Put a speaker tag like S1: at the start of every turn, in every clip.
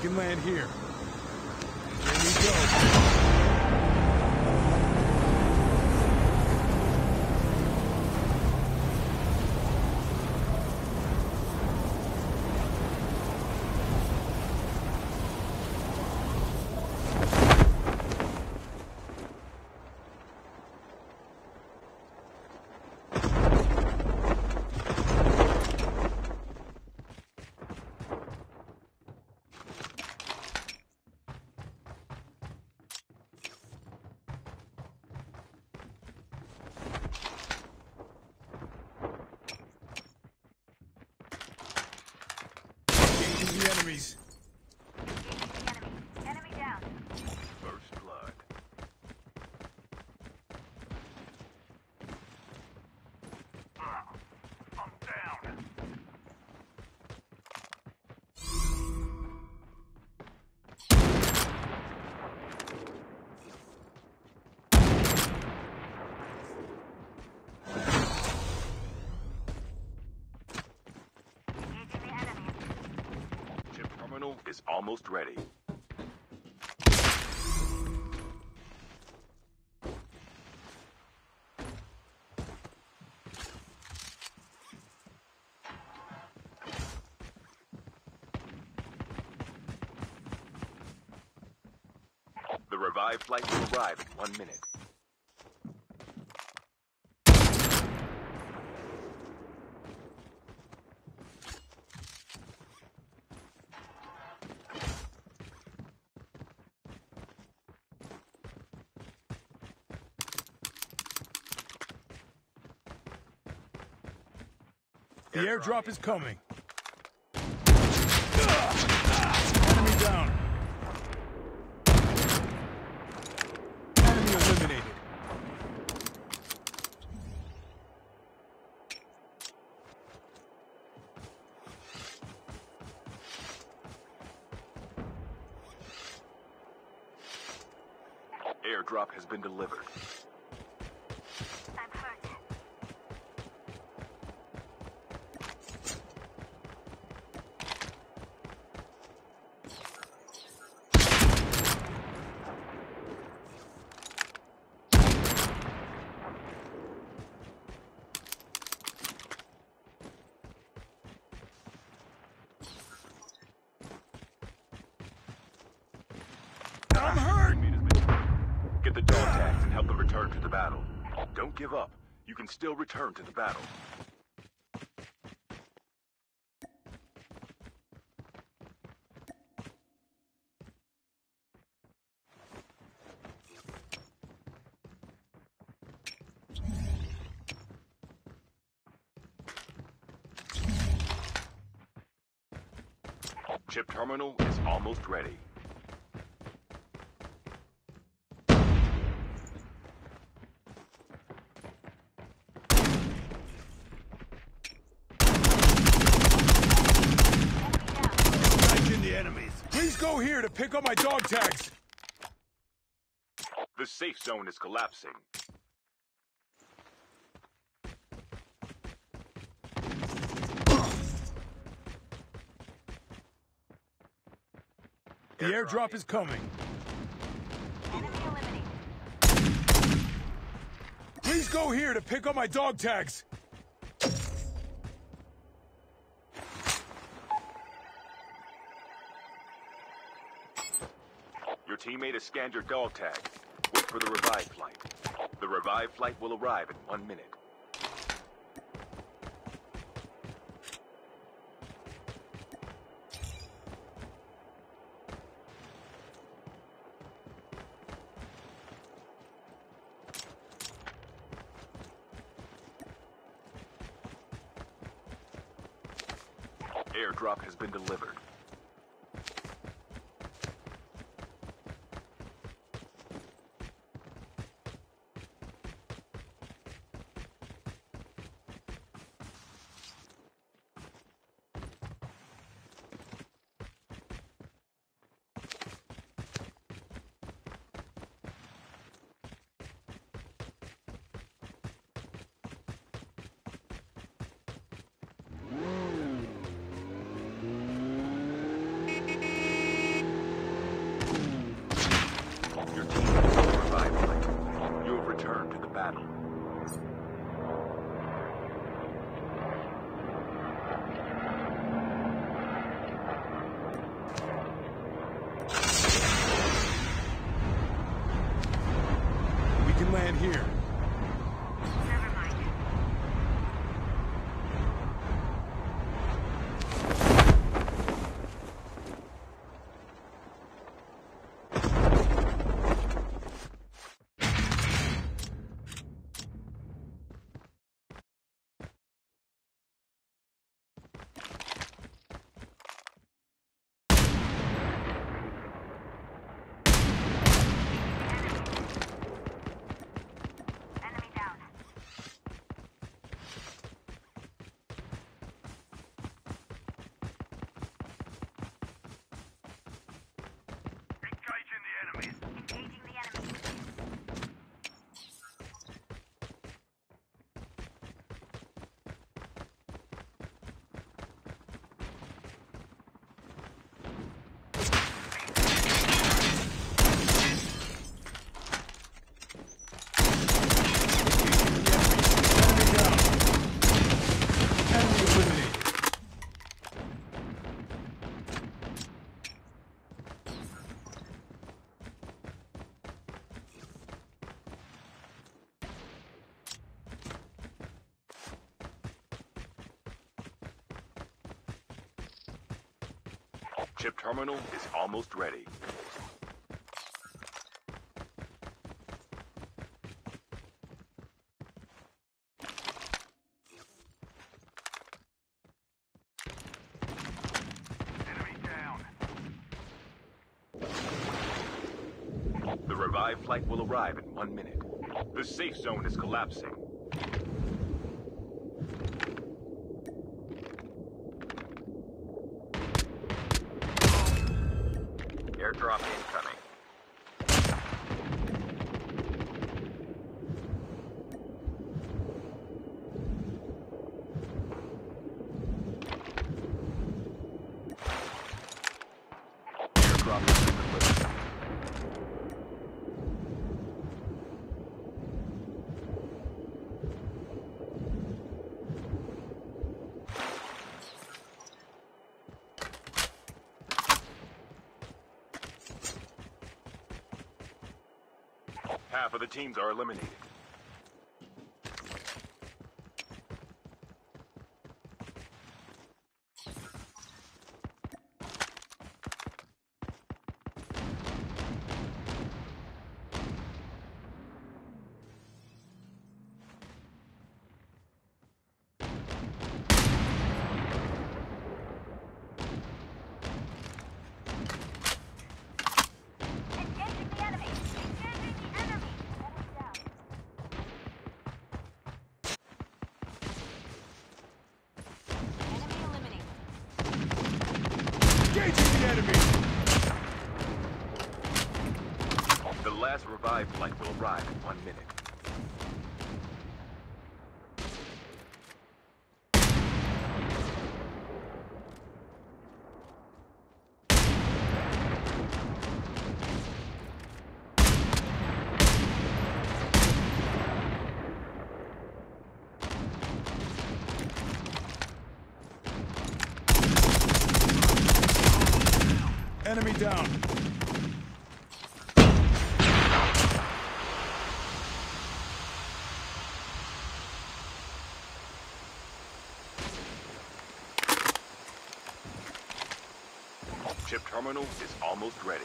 S1: Can land. Here
S2: almost ready. The revived flight will arrive in one minute.
S1: The airdrop is coming. Enemy down. Enemy eliminated.
S2: Airdrop has been delivered.
S3: I'm hurt.
S1: I'm hurt!
S2: Enemy has been- Get the dog tags and help them return to the battle. Don't give up. You can still return to the battle. Chip terminal is almost ready.
S1: Engaging the enemies. Please go here to pick up my dog tags.
S2: The safe zone is collapsing.
S1: The airdrop is coming.
S3: Enemy eliminated.
S1: Please go here to pick up my dog tags.
S2: Teammate has scanned your dog tag. Wait for the revived flight. The revived flight will arrive in one minute. Airdrop has been delivered. Chip terminal is almost ready.
S1: Enemy down.
S2: The revived flight will arrive in one minute. The safe zone is collapsing. Incoming. Airdrop has been delivered. Half of the teams are eliminated.
S3: Engaging the enemy! The
S2: last revived flight will arrive in one minute.
S1: Enemy down.
S2: Chip terminal is almost ready.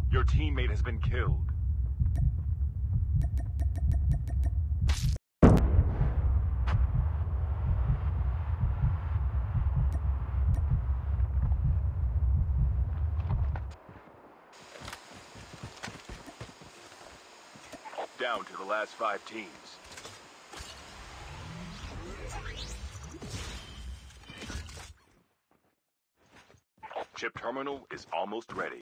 S2: Your teammate has been killed. Down to the last five teams. Chip terminal is almost ready.